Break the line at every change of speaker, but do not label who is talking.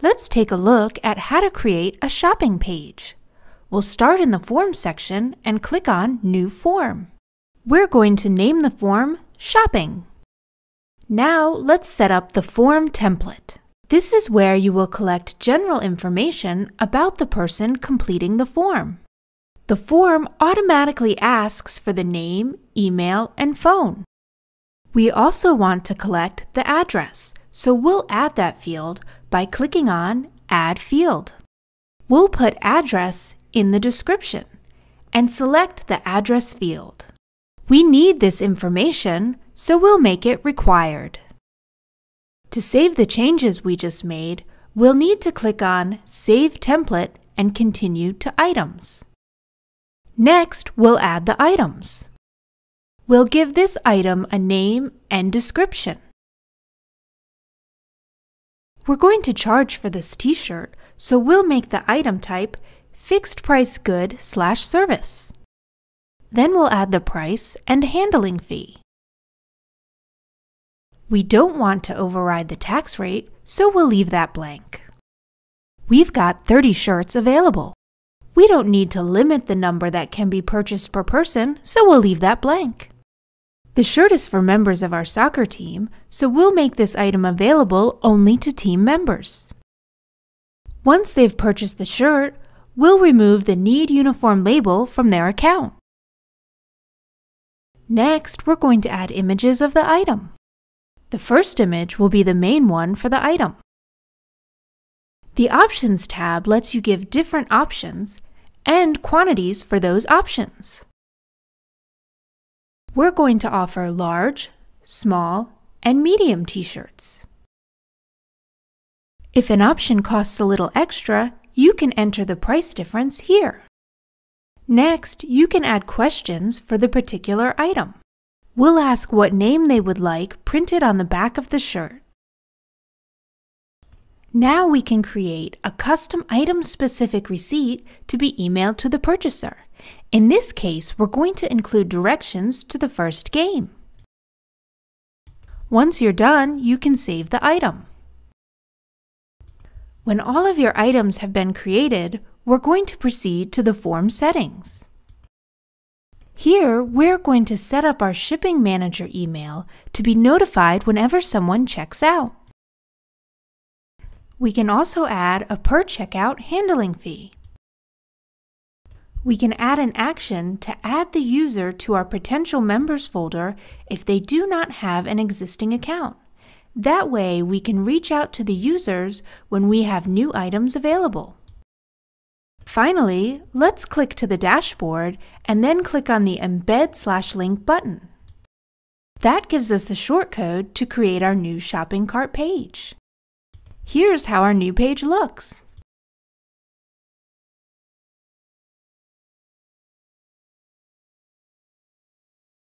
Let's take a look at how to create a shopping page. We'll start in the Form section and click on New Form. We're going to name the form Shopping. Now let's set up the form template. This is where you will collect general information about the person completing the form. The form automatically asks for the name, email, and phone. We also want to collect the address, so we'll add that field by clicking on Add Field. We'll put address in the description and select the address field. We need this information, so we'll make it required. To save the changes we just made, we'll need to click on Save Template and continue to Items. Next, we'll add the items. We'll give this item a name and description. We're going to charge for this t-shirt, so we'll make the item type fixed price good slash service. Then we'll add the price and handling fee. We don't want to override the tax rate, so we'll leave that blank. We've got 30 shirts available. We don't need to limit the number that can be purchased per person, so we'll leave that blank. The shirt is for members of our soccer team, so we'll make this item available only to team members. Once they've purchased the shirt, we'll remove the Need Uniform label from their account. Next, we're going to add images of the item. The first image will be the main one for the item. The Options tab lets you give different options and quantities for those options we're going to offer large, small, and medium t-shirts. If an option costs a little extra, you can enter the price difference here. Next, you can add questions for the particular item. We'll ask what name they would like printed on the back of the shirt. Now we can create a custom item-specific receipt to be emailed to the purchaser. In this case, we're going to include directions to the first game. Once you're done, you can save the item. When all of your items have been created, we're going to proceed to the form settings. Here, we're going to set up our Shipping Manager email to be notified whenever someone checks out. We can also add a per checkout handling fee we can add an action to add the user to our potential members folder if they do not have an existing account. That way, we can reach out to the users when we have new items available. Finally, let's click to the dashboard and then click on the Embed slash Link button. That gives us the shortcode to create our new shopping cart page. Here's how our new page looks.